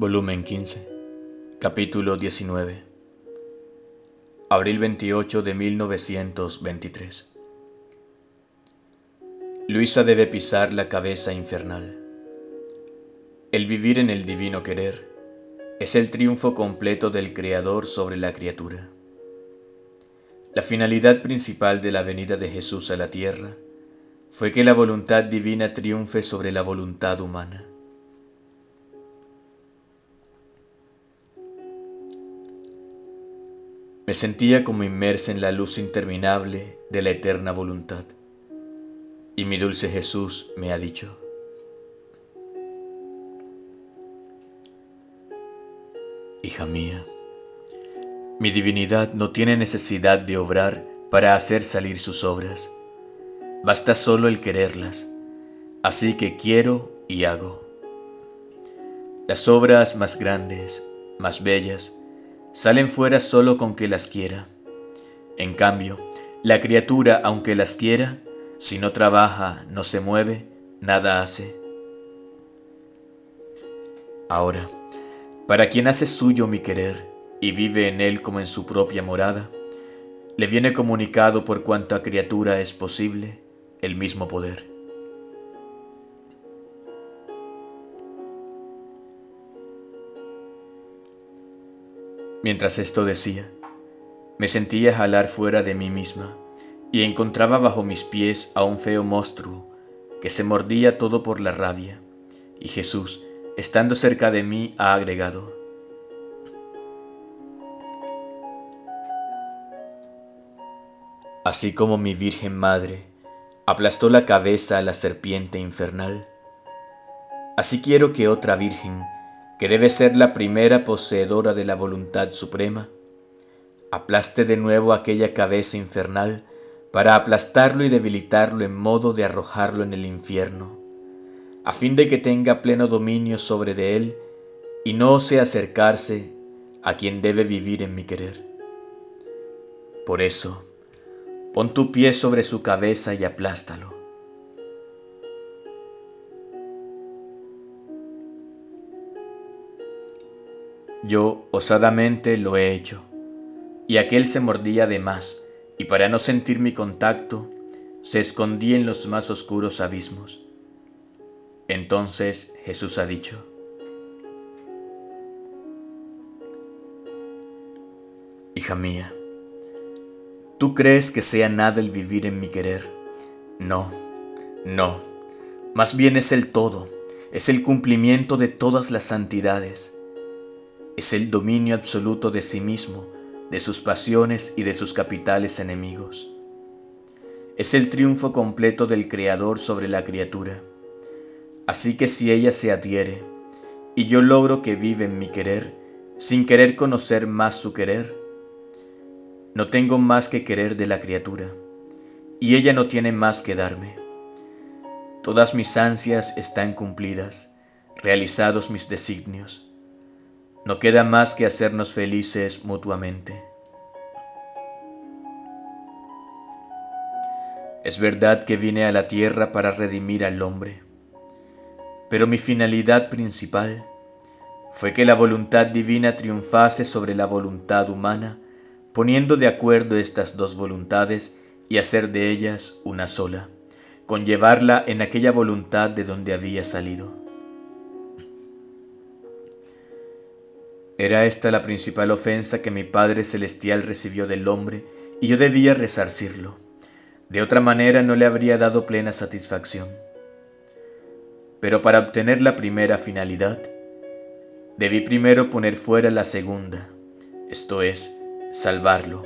Volumen 15, capítulo 19, abril 28 de 1923. Luisa debe pisar la cabeza infernal. El vivir en el divino querer es el triunfo completo del Creador sobre la criatura. La finalidad principal de la venida de Jesús a la tierra fue que la voluntad divina triunfe sobre la voluntad humana. Me sentía como inmersa en la luz interminable de la eterna voluntad. Y mi dulce Jesús me ha dicho, Hija mía, mi divinidad no tiene necesidad de obrar para hacer salir sus obras, basta solo el quererlas, así que quiero y hago. Las obras más grandes, más bellas, salen fuera solo con que las quiera. En cambio, la criatura, aunque las quiera, si no trabaja, no se mueve, nada hace. Ahora, para quien hace suyo mi querer y vive en él como en su propia morada, le viene comunicado por cuanto a criatura es posible el mismo poder. Mientras esto decía, me sentía jalar fuera de mí misma y encontraba bajo mis pies a un feo monstruo que se mordía todo por la rabia, y Jesús, estando cerca de mí, ha agregado, Así como mi Virgen Madre aplastó la cabeza a la serpiente infernal, así quiero que otra Virgen que debe ser la primera poseedora de la voluntad suprema, aplaste de nuevo aquella cabeza infernal para aplastarlo y debilitarlo en modo de arrojarlo en el infierno, a fin de que tenga pleno dominio sobre de él y no ose acercarse a quien debe vivir en mi querer. Por eso, pon tu pie sobre su cabeza y aplástalo Yo osadamente lo he hecho, y aquel se mordía de más, y para no sentir mi contacto, se escondía en los más oscuros abismos. Entonces Jesús ha dicho, Hija mía, ¿tú crees que sea nada el vivir en mi querer? No, no, más bien es el todo, es el cumplimiento de todas las santidades es el dominio absoluto de sí mismo, de sus pasiones y de sus capitales enemigos. Es el triunfo completo del Creador sobre la criatura. Así que si ella se adhiere, y yo logro que vive en mi querer, sin querer conocer más su querer, no tengo más que querer de la criatura, y ella no tiene más que darme. Todas mis ansias están cumplidas, realizados mis designios no queda más que hacernos felices mutuamente. Es verdad que vine a la tierra para redimir al hombre, pero mi finalidad principal fue que la voluntad divina triunfase sobre la voluntad humana, poniendo de acuerdo estas dos voluntades y hacer de ellas una sola, con llevarla en aquella voluntad de donde había salido. Era esta la principal ofensa que mi Padre Celestial recibió del hombre y yo debía resarcirlo. De otra manera no le habría dado plena satisfacción. Pero para obtener la primera finalidad, debí primero poner fuera la segunda, esto es, salvarlo,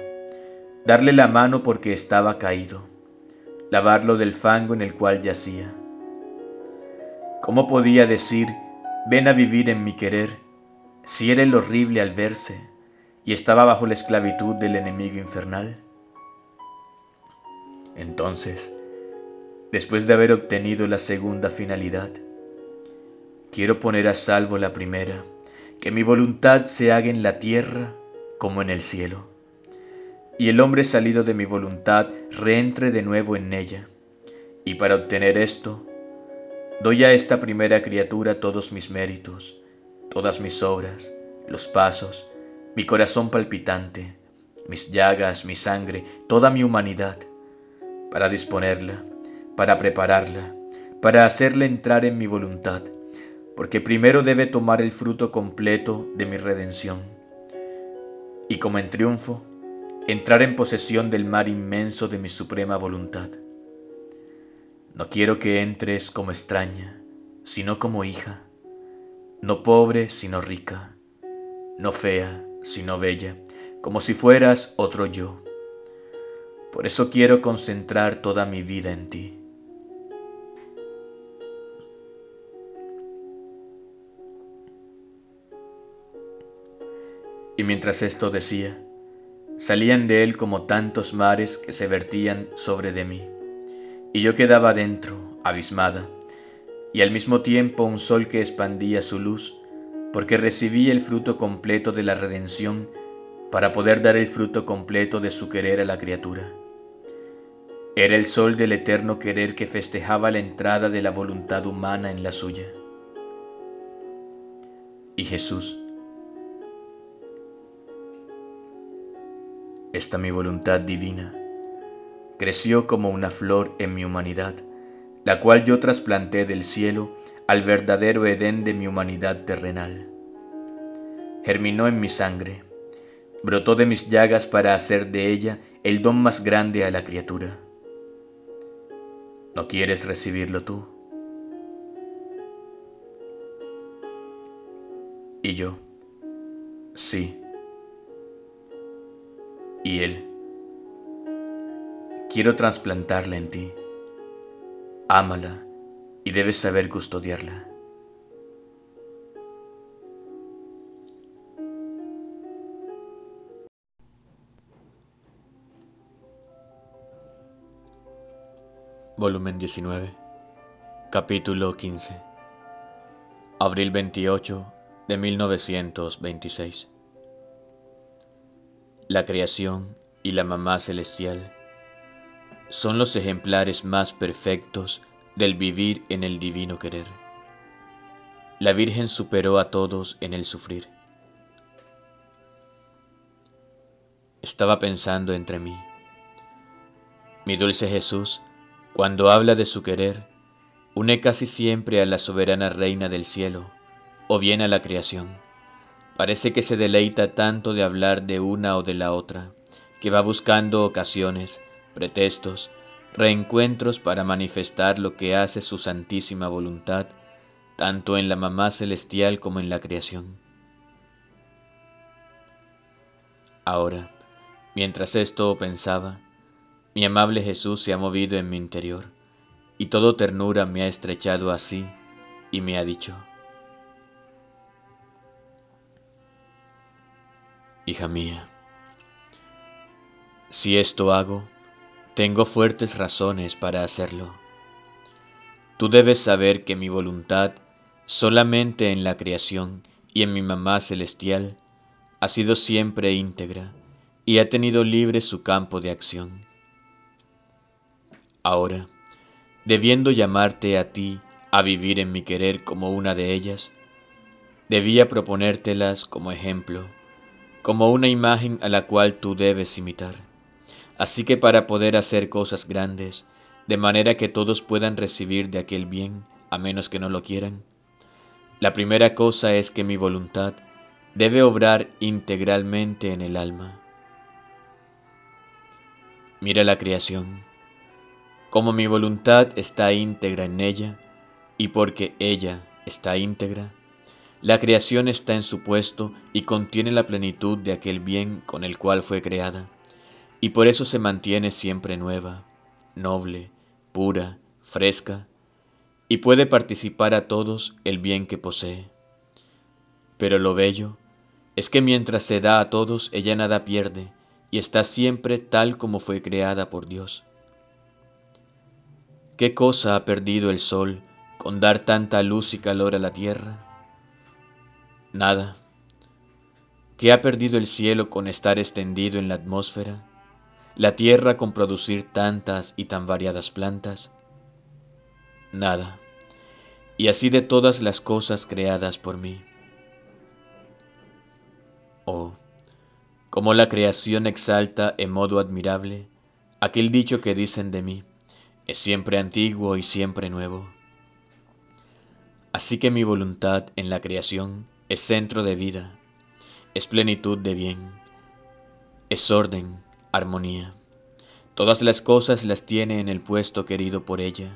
darle la mano porque estaba caído, lavarlo del fango en el cual yacía. ¿Cómo podía decir, ven a vivir en mi querer? Si era el horrible al verse y estaba bajo la esclavitud del enemigo infernal? Entonces, después de haber obtenido la segunda finalidad, quiero poner a salvo la primera, que mi voluntad se haga en la tierra como en el cielo, y el hombre salido de mi voluntad reentre de nuevo en ella, y para obtener esto, doy a esta primera criatura todos mis méritos, todas mis obras, los pasos, mi corazón palpitante, mis llagas, mi sangre, toda mi humanidad, para disponerla, para prepararla, para hacerla entrar en mi voluntad, porque primero debe tomar el fruto completo de mi redención, y como en triunfo, entrar en posesión del mar inmenso de mi suprema voluntad. No quiero que entres como extraña, sino como hija, no pobre sino rica, no fea sino bella, como si fueras otro yo. Por eso quiero concentrar toda mi vida en ti. Y mientras esto decía, salían de él como tantos mares que se vertían sobre de mí, y yo quedaba dentro, abismada, y al mismo tiempo un sol que expandía su luz, porque recibí el fruto completo de la redención para poder dar el fruto completo de su querer a la criatura. Era el sol del eterno querer que festejaba la entrada de la voluntad humana en la suya. Y Jesús, esta mi voluntad divina, creció como una flor en mi humanidad, la cual yo trasplanté del cielo al verdadero Edén de mi humanidad terrenal. Germinó en mi sangre, brotó de mis llagas para hacer de ella el don más grande a la criatura. ¿No quieres recibirlo tú? Y yo, sí y Él. Quiero trasplantarla en ti. Ámala y debes saber custodiarla. Volumen 19, capítulo 15, abril 28 de 1926. La creación y la mamá celestial son los ejemplares más perfectos del vivir en el divino querer. La Virgen superó a todos en el sufrir. Estaba pensando entre mí. Mi dulce Jesús, cuando habla de su querer, une casi siempre a la soberana Reina del cielo, o bien a la creación Parece que se deleita tanto de hablar de una o de la otra, que va buscando ocasiones, pretextos, reencuentros para manifestar lo que hace su santísima voluntad, tanto en la mamá celestial como en la creación. Ahora, mientras esto pensaba, mi amable Jesús se ha movido en mi interior, y todo ternura me ha estrechado así, y me ha dicho, hija mía. Si esto hago, tengo fuertes razones para hacerlo. Tú debes saber que mi voluntad, solamente en la creación y en mi mamá celestial, ha sido siempre íntegra y ha tenido libre su campo de acción. Ahora, debiendo llamarte a ti a vivir en mi querer como una de ellas, debía proponértelas como ejemplo como una imagen a la cual tú debes imitar. Así que para poder hacer cosas grandes, de manera que todos puedan recibir de aquel bien, a menos que no lo quieran, la primera cosa es que mi voluntad debe obrar integralmente en el alma. Mira la creación, como mi voluntad está íntegra en ella, y porque ella está íntegra, la creación está en su puesto y contiene la plenitud de aquel bien con el cual fue creada, y por eso se mantiene siempre nueva, noble, pura, fresca, y puede participar a todos el bien que posee. Pero lo bello es que mientras se da a todos, ella nada pierde, y está siempre tal como fue creada por Dios. ¿Qué cosa ha perdido el sol con dar tanta luz y calor a la tierra? Nada. ¿Qué ha perdido el cielo con estar extendido en la atmósfera? ¿La tierra con producir tantas y tan variadas plantas? Nada. Y así de todas las cosas creadas por mí. Oh, como la creación exalta en modo admirable aquel dicho que dicen de mí, es siempre antiguo y siempre nuevo. Así que mi voluntad en la creación es centro de vida, es plenitud de bien, es orden, armonía. Todas las cosas las tiene en el puesto querido por ella.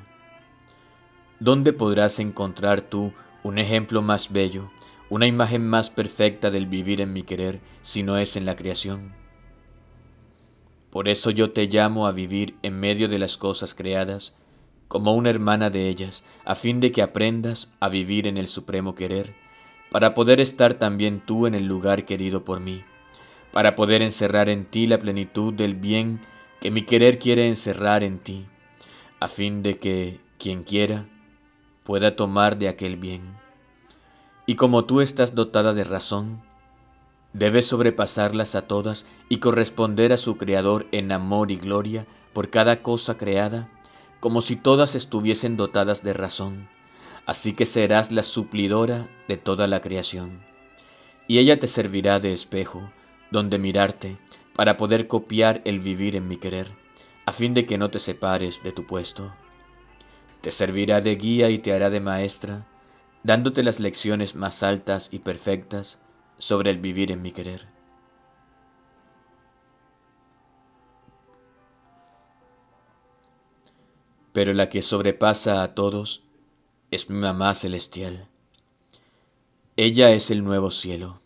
¿Dónde podrás encontrar tú un ejemplo más bello, una imagen más perfecta del vivir en mi querer si no es en la creación? Por eso yo te llamo a vivir en medio de las cosas creadas, como una hermana de ellas, a fin de que aprendas a vivir en el supremo querer, para poder estar también tú en el lugar querido por mí, para poder encerrar en ti la plenitud del bien que mi querer quiere encerrar en ti, a fin de que quien quiera pueda tomar de aquel bien. Y como tú estás dotada de razón, debes sobrepasarlas a todas y corresponder a su Creador en amor y gloria por cada cosa creada, como si todas estuviesen dotadas de razón, así que serás la suplidora de toda la creación. Y ella te servirá de espejo, donde mirarte, para poder copiar el vivir en mi querer, a fin de que no te separes de tu puesto. Te servirá de guía y te hará de maestra, dándote las lecciones más altas y perfectas sobre el vivir en mi querer. Pero la que sobrepasa a todos es mi mamá celestial. Ella es el nuevo cielo,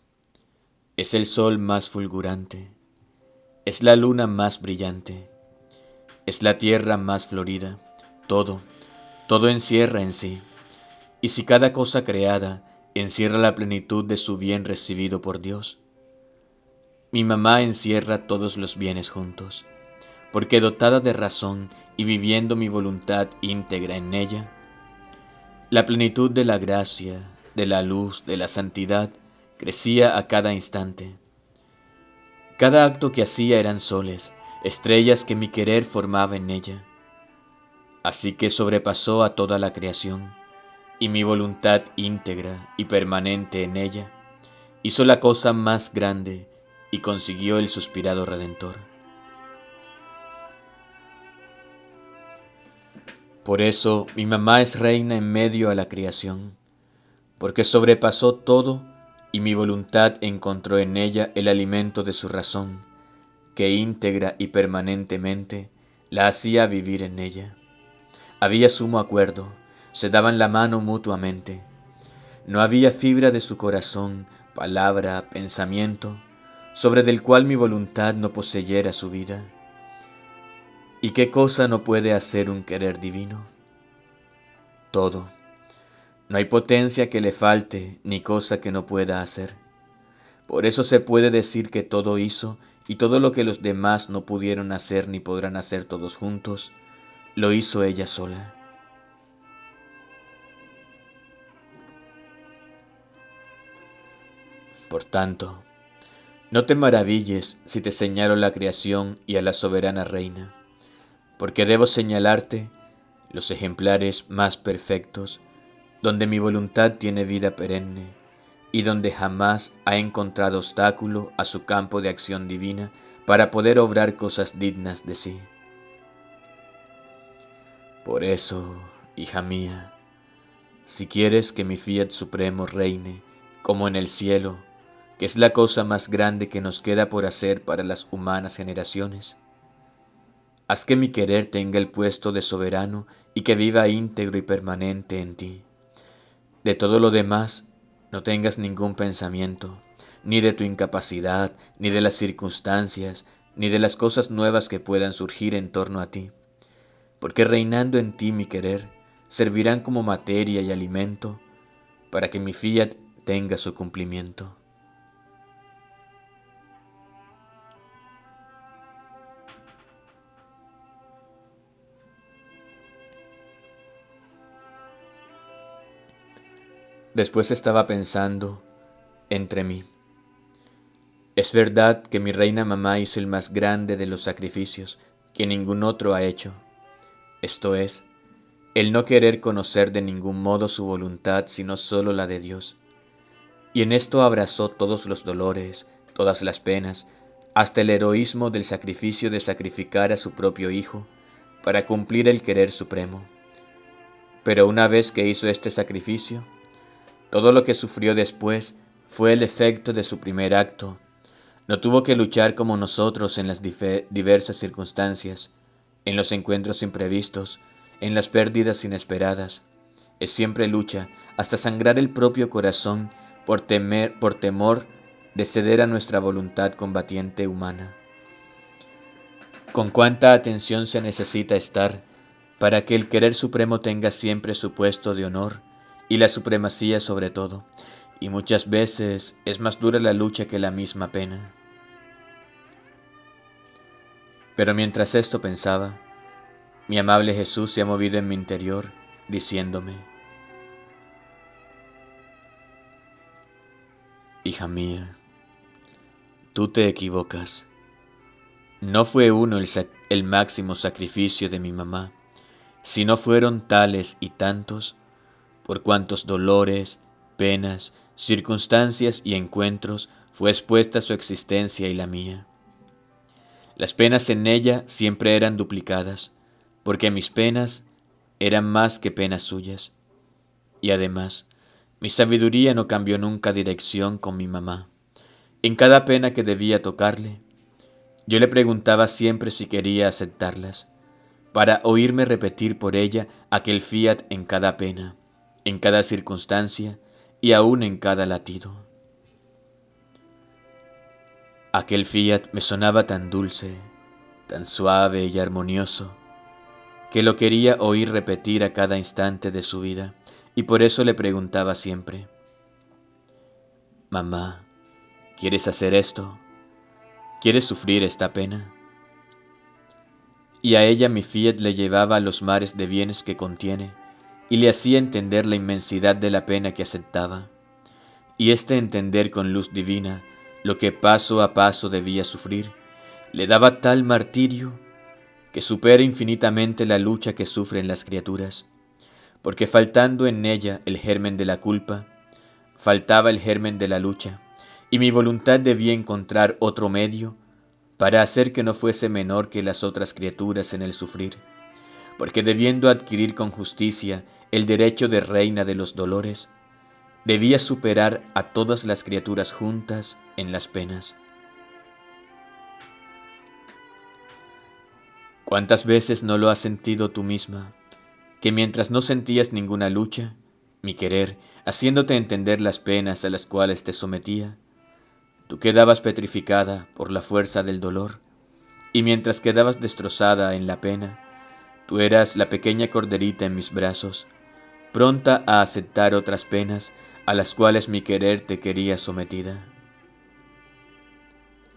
es el sol más fulgurante, es la luna más brillante, es la tierra más florida, todo, todo encierra en sí, y si cada cosa creada encierra la plenitud de su bien recibido por Dios, mi mamá encierra todos los bienes juntos, porque dotada de razón y viviendo mi voluntad íntegra en ella, la plenitud de la gracia, de la luz, de la santidad, crecía a cada instante cada acto que hacía eran soles, estrellas que mi querer formaba en ella. Así que sobrepasó a toda la creación, y mi voluntad íntegra y permanente en ella hizo la cosa más grande y consiguió el suspirado Redentor. Por eso mi mamá es reina en medio a la creación, porque sobrepasó todo y mi voluntad encontró en ella el alimento de su razón, que íntegra y permanentemente la hacía vivir en ella. Había sumo acuerdo, se daban la mano mutuamente. No había fibra de su corazón, palabra, pensamiento, sobre del cual mi voluntad no poseyera su vida. ¿Y qué cosa no puede hacer un querer divino? Todo no hay potencia que le falte ni cosa que no pueda hacer. Por eso se puede decir que todo hizo y todo lo que los demás no pudieron hacer ni podrán hacer todos juntos, lo hizo ella sola. Por tanto, no te maravilles si te señalo la creación y a la soberana reina, porque debo señalarte los ejemplares más perfectos donde mi voluntad tiene vida perenne y donde jamás ha encontrado obstáculo a su campo de acción divina para poder obrar cosas dignas de sí. Por eso, hija mía, si quieres que mi fiat supremo reine como en el cielo, que es la cosa más grande que nos queda por hacer para las humanas generaciones, haz que mi querer tenga el puesto de soberano y que viva íntegro y permanente en ti. De todo lo demás, no tengas ningún pensamiento, ni de tu incapacidad, ni de las circunstancias, ni de las cosas nuevas que puedan surgir en torno a ti, porque reinando en ti mi querer, servirán como materia y alimento para que mi fiat tenga su cumplimiento. Después estaba pensando entre mí. Es verdad que mi reina mamá hizo el más grande de los sacrificios que ningún otro ha hecho. Esto es, el no querer conocer de ningún modo su voluntad sino solo la de Dios. Y en esto abrazó todos los dolores, todas las penas, hasta el heroísmo del sacrificio de sacrificar a su propio Hijo para cumplir el querer supremo. Pero una vez que hizo este sacrificio, todo lo que sufrió después fue el efecto de su primer acto. No tuvo que luchar como nosotros en las diversas circunstancias, en los encuentros imprevistos, en las pérdidas inesperadas. Es siempre lucha hasta sangrar el propio corazón por, temer, por temor de ceder a nuestra voluntad combatiente humana. Con cuánta atención se necesita estar para que el querer supremo tenga siempre su puesto de honor y la supremacía sobre todo, y muchas veces es más dura la lucha que la misma pena. Pero mientras esto pensaba, mi amable Jesús se ha movido en mi interior, diciéndome, Hija mía, tú te equivocas. No fue uno el, máximo sacrificio de mi mamá, sino fueron tales y tantos, por cuantos dolores, penas, circunstancias y encuentros fue expuesta su existencia y la mía. Las penas en ella siempre eran duplicadas, porque mis penas eran más que penas suyas. Y además, mi sabiduría no cambió nunca dirección con mi mamá. En cada pena que debía tocarle, yo le preguntaba siempre si quería aceptarlas, para oírme repetir por ella aquel fiat en cada pena, en cada circunstancia y aún en cada latido. Aquel fiat me sonaba tan dulce, tan suave y armonioso, que lo quería oír repetir a cada instante de su vida, y por eso le preguntaba siempre, Mamá, ¿quieres hacer esto? ¿Quieres sufrir esta pena? Y a ella mi fiat le llevaba a los mares de bienes que contiene, y le hacía entender la inmensidad de la pena que aceptaba, y este entender con luz divina lo que paso a paso debía sufrir, le daba tal martirio que supera infinitamente la lucha que sufren las criaturas, porque faltando en ella el germen de la culpa, faltaba el germen de la lucha, y mi voluntad debía encontrar otro medio para hacer que no fuese menor que las otras criaturas en el sufrir, porque debiendo adquirir con justicia el derecho de reina de los dolores, debía superar a todas las criaturas juntas en las penas. ¿Cuántas veces no lo has sentido tú misma, que mientras no sentías ninguna lucha, mi querer, haciéndote entender las penas a las cuales te sometía, Tú quedabas petrificada por la fuerza del dolor, y mientras quedabas destrozada en la pena, tú eras la pequeña corderita en mis brazos, pronta a aceptar otras penas a las cuales mi querer te quería sometida.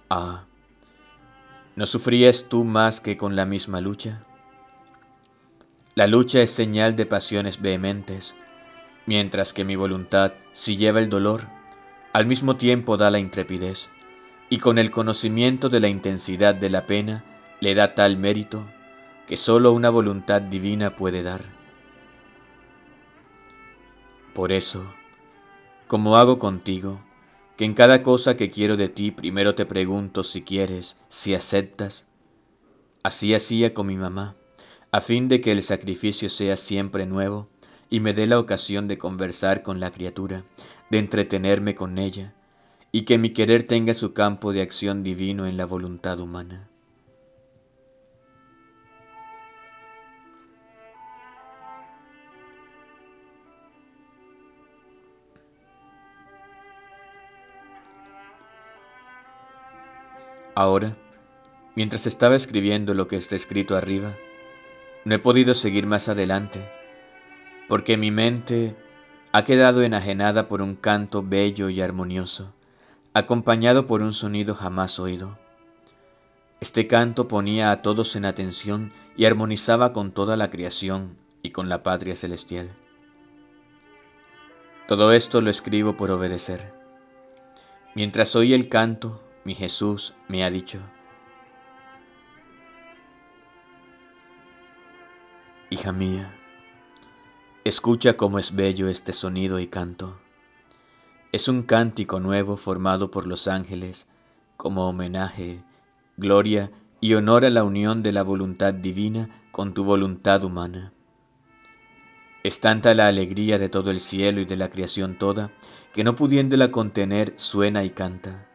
Ah, ¿no sufrías tú más que con la misma lucha? La lucha es señal de pasiones vehementes, mientras que mi voluntad, si lleva el dolor, al mismo tiempo da la intrepidez, y con el conocimiento de la intensidad de la pena le da tal mérito que sólo una voluntad divina puede dar. Por eso, como hago contigo, que en cada cosa que quiero de ti primero te pregunto si quieres, si aceptas, así hacía con mi mamá, a fin de que el sacrificio sea siempre nuevo y me dé la ocasión de conversar con la criatura de entretenerme con ella, y que mi querer tenga su campo de acción divino en la voluntad humana. Ahora, mientras estaba escribiendo lo que está escrito arriba, no he podido seguir más adelante, porque mi mente ha quedado enajenada por un canto bello y armonioso, acompañado por un sonido jamás oído. Este canto ponía a todos en atención y armonizaba con toda la creación y con la patria celestial. Todo esto lo escribo por obedecer. Mientras oí el canto, mi Jesús me ha dicho, Hija mía, Escucha cómo es bello este sonido y canto. Es un cántico nuevo formado por los ángeles como homenaje, gloria y honor a la unión de la voluntad divina con tu voluntad humana. Es tanta la alegría de todo el cielo y de la creación toda, que no pudiéndola contener suena y canta.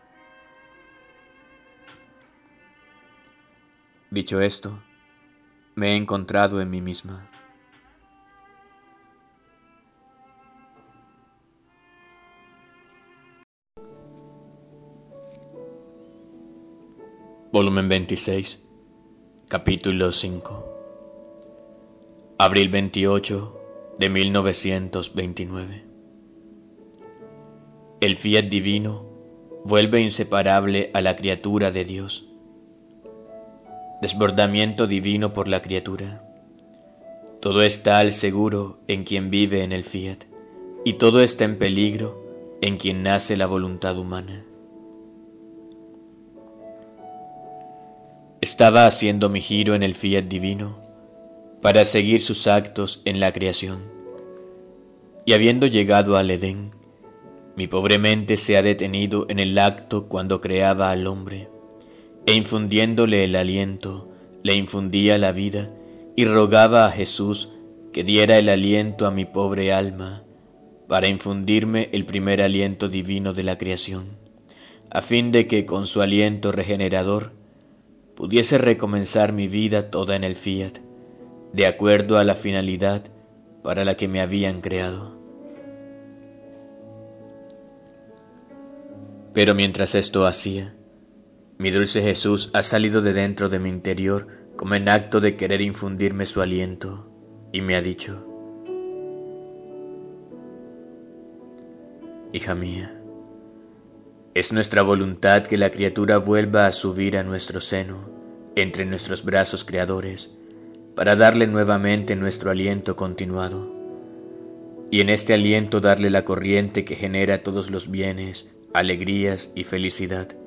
Dicho esto, me he encontrado en mí misma. Volumen 26, capítulo 5, abril 28 de 1929. El fiat divino vuelve inseparable a la criatura de Dios. Desbordamiento divino por la criatura. Todo está al seguro en quien vive en el fiat, y todo está en peligro en quien nace la voluntad humana. Estaba haciendo mi giro en el fiat divino para seguir sus actos en la creación. Y habiendo llegado al Edén, mi pobre mente se ha detenido en el acto cuando creaba al hombre, e infundiéndole el aliento, le infundía la vida y rogaba a Jesús que diera el aliento a mi pobre alma para infundirme el primer aliento divino de la creación, a fin de que con su aliento regenerador pudiese recomenzar mi vida toda en el fiat, de acuerdo a la finalidad para la que me habían creado. Pero mientras esto hacía, mi dulce Jesús ha salido de dentro de mi interior como en acto de querer infundirme su aliento y me ha dicho, Hija mía, es nuestra voluntad que la criatura vuelva a subir a nuestro seno, entre nuestros brazos creadores, para darle nuevamente nuestro aliento continuado, y en este aliento darle la corriente que genera todos los bienes, alegrías y felicidad.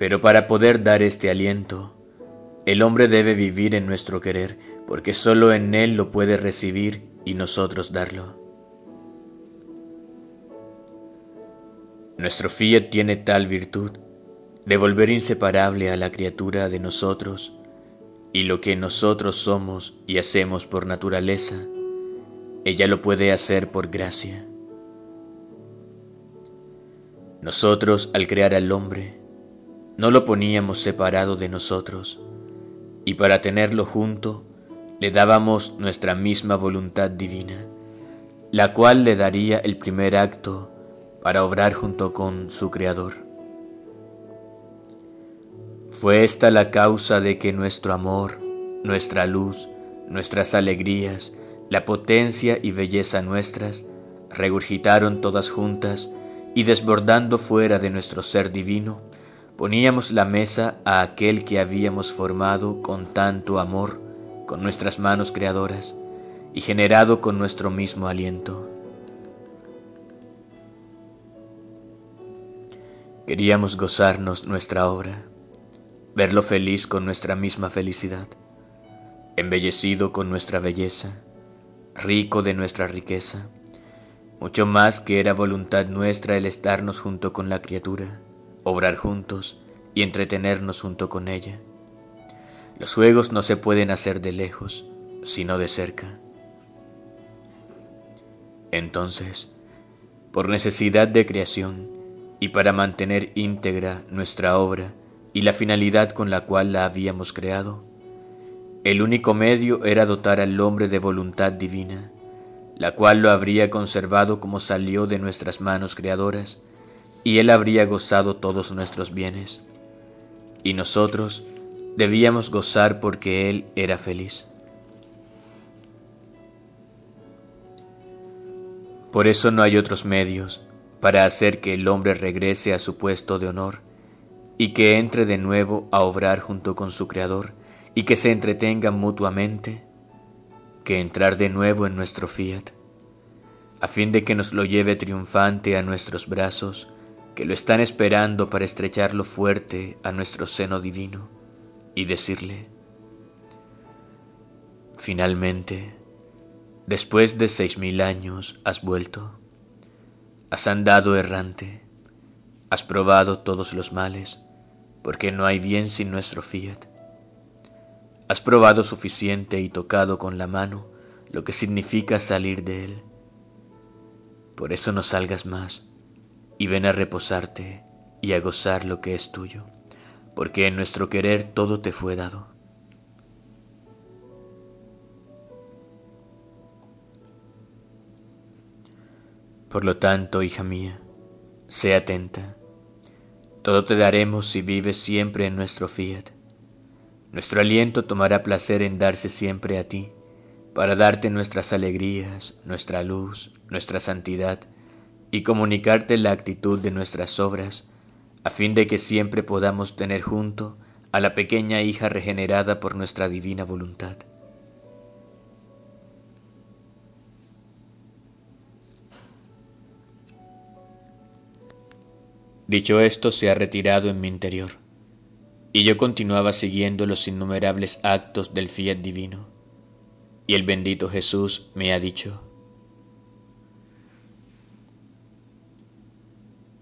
Pero para poder dar este aliento, el hombre debe vivir en nuestro querer, porque sólo en él lo puede recibir y nosotros darlo. Nuestro fiat tiene tal virtud de volver inseparable a la criatura de nosotros y lo que nosotros somos y hacemos por naturaleza, ella lo puede hacer por gracia. Nosotros al crear al hombre, no lo poníamos separado de nosotros, y para tenerlo junto, le dábamos nuestra misma voluntad divina, la cual le daría el primer acto para obrar junto con su Creador. Fue esta la causa de que nuestro amor, nuestra luz, nuestras alegrías, la potencia y belleza nuestras, regurgitaron todas juntas y desbordando fuera de nuestro ser divino, poníamos la mesa a aquel que habíamos formado con tanto amor, con nuestras manos creadoras, y generado con nuestro mismo aliento. Queríamos gozarnos nuestra obra, verlo feliz con nuestra misma felicidad, embellecido con nuestra belleza, rico de nuestra riqueza, mucho más que era voluntad nuestra el estarnos junto con la criatura, obrar juntos y entretenernos junto con ella. Los juegos no se pueden hacer de lejos, sino de cerca. Entonces, por necesidad de creación, y para mantener íntegra nuestra obra y la finalidad con la cual la habíamos creado. El único medio era dotar al hombre de voluntad divina, la cual lo habría conservado como salió de nuestras manos creadoras, y él habría gozado todos nuestros bienes, y nosotros debíamos gozar porque él era feliz. Por eso no hay otros medios para hacer que el hombre regrese a su puesto de honor y que entre de nuevo a obrar junto con su Creador y que se entretengan mutuamente, que entrar de nuevo en nuestro fiat, a fin de que nos lo lleve triunfante a nuestros brazos, que lo están esperando para estrecharlo fuerte a nuestro seno divino y decirle, finalmente, después de seis mil años has vuelto has andado errante, has probado todos los males, porque no hay bien sin nuestro fiat. Has probado suficiente y tocado con la mano lo que significa salir de él. Por eso no salgas más y ven a reposarte y a gozar lo que es tuyo, porque en nuestro querer todo te fue dado. Por lo tanto, hija mía, sé atenta. Todo te daremos si vives siempre en nuestro fiat. Nuestro aliento tomará placer en darse siempre a ti, para darte nuestras alegrías, nuestra luz, nuestra santidad, y comunicarte la actitud de nuestras obras, a fin de que siempre podamos tener junto a la pequeña hija regenerada por nuestra divina voluntad. Dicho esto, se ha retirado en mi interior, y yo continuaba siguiendo los innumerables actos del fiat divino, y el bendito Jesús me ha dicho,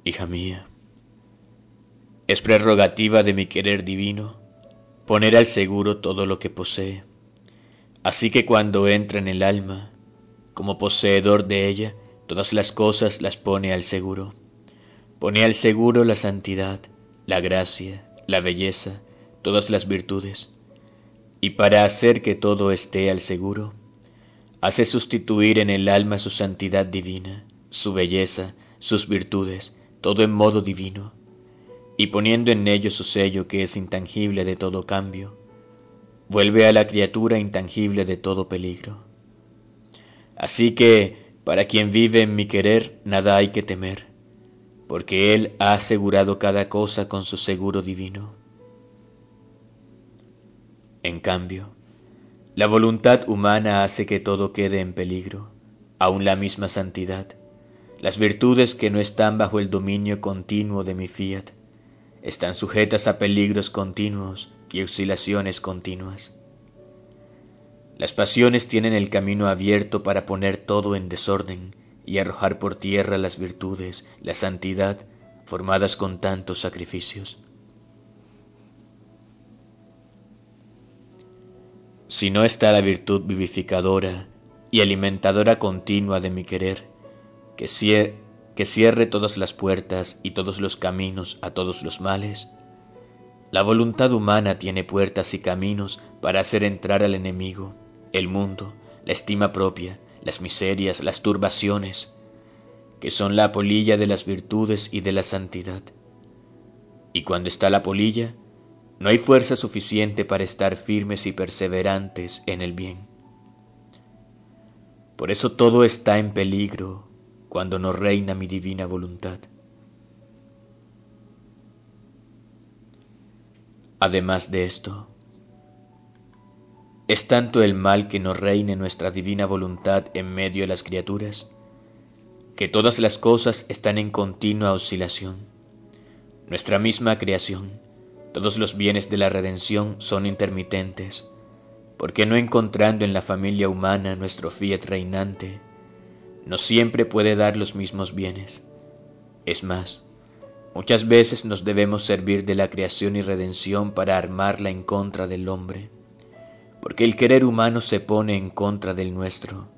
Hija mía, es prerrogativa de mi querer divino poner al seguro todo lo que posee, así que cuando entra en el alma, como poseedor de ella, todas las cosas las pone al seguro. Pone al seguro la santidad, la gracia, la belleza, todas las virtudes, y para hacer que todo esté al seguro, hace sustituir en el alma su santidad divina, su belleza, sus virtudes, todo en modo divino, y poniendo en ello su sello que es intangible de todo cambio, vuelve a la criatura intangible de todo peligro. Así que, para quien vive en mi querer, nada hay que temer porque Él ha asegurado cada cosa con su seguro divino. En cambio, la voluntad humana hace que todo quede en peligro, aun la misma santidad, las virtudes que no están bajo el dominio continuo de mi fiat, están sujetas a peligros continuos y oscilaciones continuas. Las pasiones tienen el camino abierto para poner todo en desorden y arrojar por tierra las virtudes, la santidad, formadas con tantos sacrificios. Si no está la virtud vivificadora y alimentadora continua de mi querer, que, que cierre todas las puertas y todos los caminos a todos los males, la voluntad humana tiene puertas y caminos para hacer entrar al enemigo, el mundo, la estima propia, las miserias, las turbaciones, que son la polilla de las virtudes y de la santidad. Y cuando está la polilla, no hay fuerza suficiente para estar firmes y perseverantes en el bien. Por eso todo está en peligro cuando no reina mi divina voluntad. Además de esto, es tanto el mal que no reine nuestra divina voluntad en medio de las criaturas, que todas las cosas están en continua oscilación. Nuestra misma creación, todos los bienes de la redención son intermitentes, porque no encontrando en la familia humana nuestro fiat reinante, no siempre puede dar los mismos bienes. Es más, muchas veces nos debemos servir de la creación y redención para armarla en contra del hombre porque el querer humano se pone en contra del nuestro,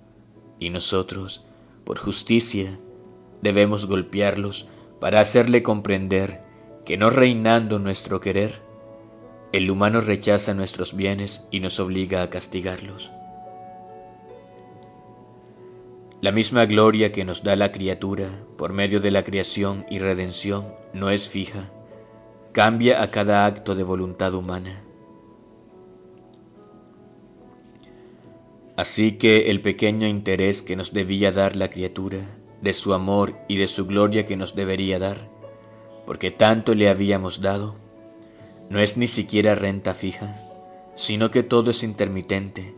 y nosotros, por justicia, debemos golpearlos para hacerle comprender que no reinando nuestro querer, el humano rechaza nuestros bienes y nos obliga a castigarlos. La misma gloria que nos da la criatura por medio de la creación y redención no es fija, cambia a cada acto de voluntad humana. Así que el pequeño interés que nos debía dar la criatura, de su amor y de su gloria que nos debería dar, porque tanto le habíamos dado, no es ni siquiera renta fija, sino que todo es intermitente,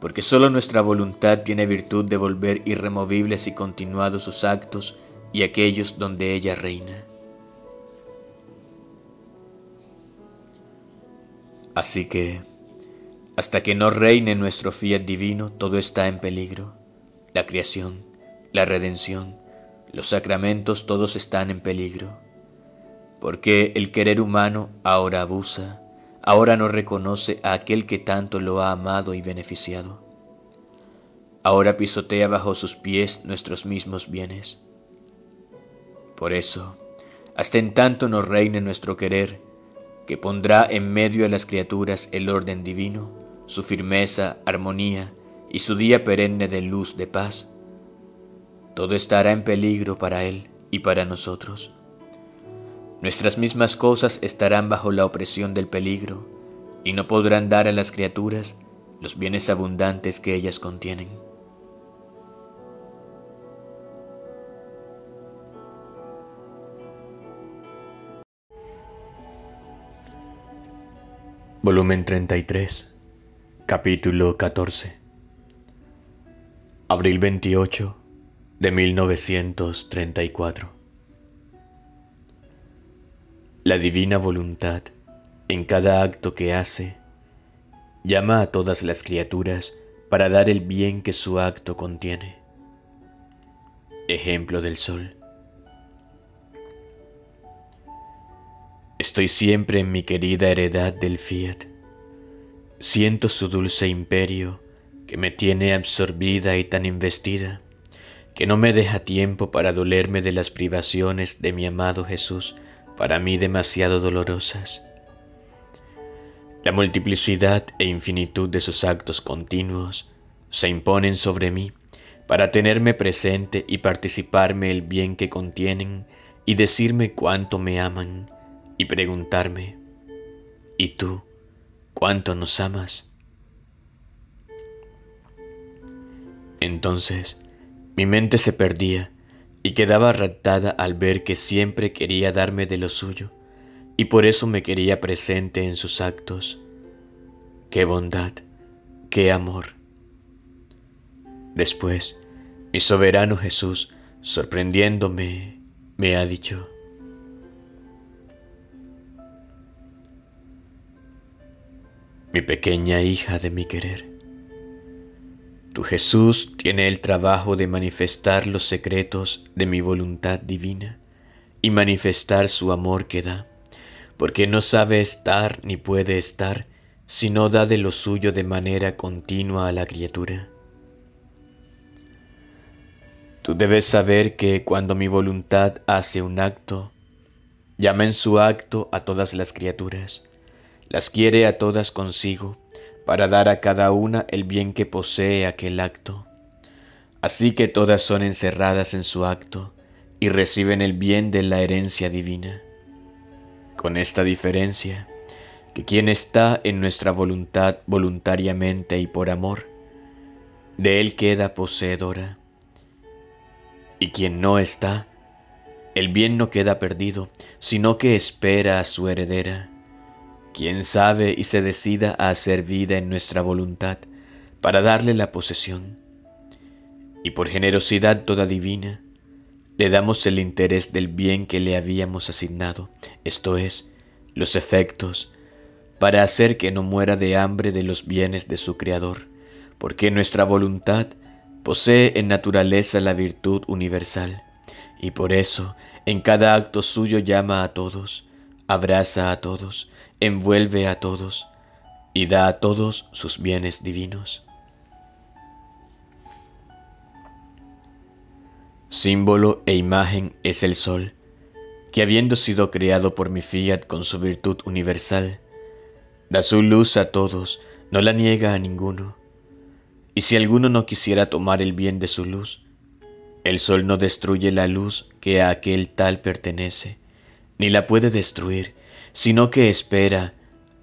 porque sólo nuestra voluntad tiene virtud de volver irremovibles y continuados sus actos y aquellos donde ella reina. Así que, hasta que no reine nuestro fiat divino, todo está en peligro. La creación, la redención, los sacramentos, todos están en peligro. porque el querer humano ahora abusa, ahora no reconoce a aquel que tanto lo ha amado y beneficiado. Ahora pisotea bajo sus pies nuestros mismos bienes. Por eso, hasta en tanto nos reine nuestro querer, que pondrá en medio de las criaturas el orden divino, su firmeza, armonía y su día perenne de luz, de paz, todo estará en peligro para Él y para nosotros. Nuestras mismas cosas estarán bajo la opresión del peligro y no podrán dar a las criaturas los bienes abundantes que ellas contienen. Volumen 33, capítulo 14. Abril 28 de 1934. La divina voluntad, en cada acto que hace, llama a todas las criaturas para dar el bien que su acto contiene. Ejemplo del sol. Estoy siempre en mi querida heredad del fiat. Siento su dulce imperio que me tiene absorbida y tan investida, que no me deja tiempo para dolerme de las privaciones de mi amado Jesús, para mí demasiado dolorosas. La multiplicidad e infinitud de sus actos continuos se imponen sobre mí para tenerme presente y participarme el bien que contienen y decirme cuánto me aman y preguntarme, ¿y tú cuánto nos amas? Entonces mi mente se perdía y quedaba raptada al ver que siempre quería darme de lo suyo y por eso me quería presente en sus actos. Qué bondad, qué amor. Después, mi soberano Jesús, sorprendiéndome, me ha dicho, mi pequeña hija de mi querer. Tu Jesús tiene el trabajo de manifestar los secretos de mi voluntad divina y manifestar su amor que da, porque no sabe estar ni puede estar si no da de lo suyo de manera continua a la criatura. Tú debes saber que cuando mi voluntad hace un acto, llama en su acto a todas las criaturas las quiere a todas consigo, para dar a cada una el bien que posee aquel acto. Así que todas son encerradas en su acto y reciben el bien de la herencia divina. Con esta diferencia, que quien está en nuestra voluntad voluntariamente y por amor, de él queda poseedora. Y quien no está, el bien no queda perdido, sino que espera a su heredera quien sabe y se decida a hacer vida en nuestra voluntad para darle la posesión. Y por generosidad toda divina, le damos el interés del bien que le habíamos asignado, esto es, los efectos, para hacer que no muera de hambre de los bienes de su Creador, porque nuestra voluntad posee en naturaleza la virtud universal, y por eso en cada acto suyo llama a todos, abraza a todos, envuelve a todos y da a todos sus bienes divinos. Símbolo e imagen es el sol, que habiendo sido creado por mi fiat con su virtud universal, da su luz a todos, no la niega a ninguno. Y si alguno no quisiera tomar el bien de su luz, el sol no destruye la luz que a aquel tal pertenece, ni la puede destruir, sino que espera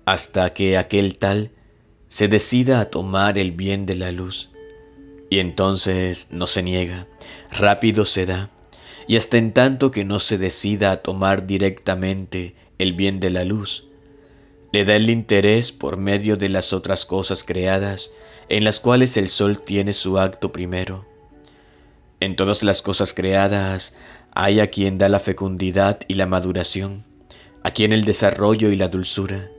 hasta que aquel tal se decida a tomar el bien de la luz. Y entonces no se niega, rápido se da, y hasta en tanto que no se decida a tomar directamente el bien de la luz, le da el interés por medio de las otras cosas creadas en las cuales el sol tiene su acto primero. En todas las cosas creadas hay a quien da la fecundidad y la maduración aquí en el desarrollo y la dulzura.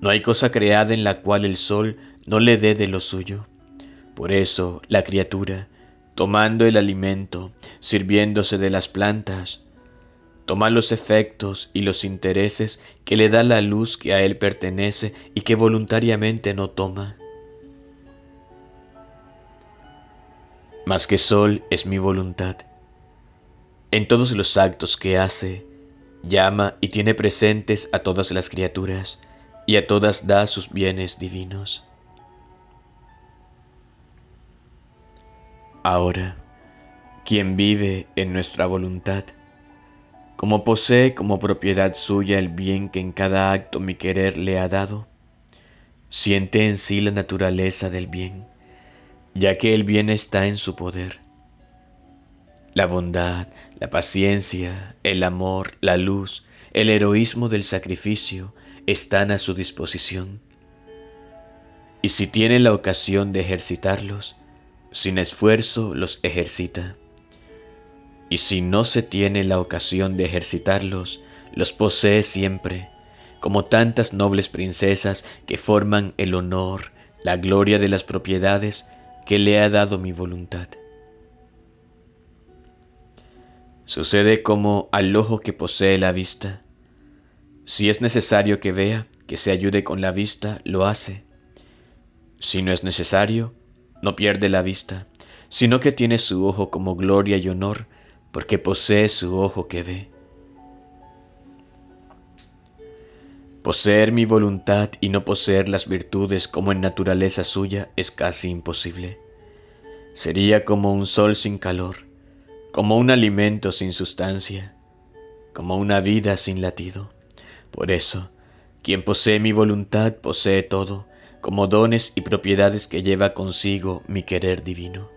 No hay cosa creada en la cual el sol no le dé de lo suyo. Por eso la criatura, tomando el alimento, sirviéndose de las plantas, toma los efectos y los intereses que le da la luz que a él pertenece y que voluntariamente no toma. Más que sol es mi voluntad. En todos los actos que hace, llama y tiene presentes a todas las criaturas y a todas da sus bienes divinos. Ahora, quien vive en nuestra voluntad, como posee como propiedad suya el bien que en cada acto mi querer le ha dado, siente en sí la naturaleza del bien, ya que el bien está en su poder. La bondad, la paciencia, el amor, la luz, el heroísmo del sacrificio están a su disposición. Y si tiene la ocasión de ejercitarlos, sin esfuerzo los ejercita y si no se tiene la ocasión de ejercitarlos, los posee siempre, como tantas nobles princesas que forman el honor, la gloria de las propiedades que le ha dado mi voluntad. Sucede como al ojo que posee la vista. Si es necesario que vea, que se ayude con la vista, lo hace. Si no es necesario, no pierde la vista, sino que tiene su ojo como gloria y honor porque posee su ojo que ve. Poseer mi voluntad y no poseer las virtudes como en naturaleza suya es casi imposible. Sería como un sol sin calor, como un alimento sin sustancia, como una vida sin latido. Por eso, quien posee mi voluntad posee todo, como dones y propiedades que lleva consigo mi querer divino.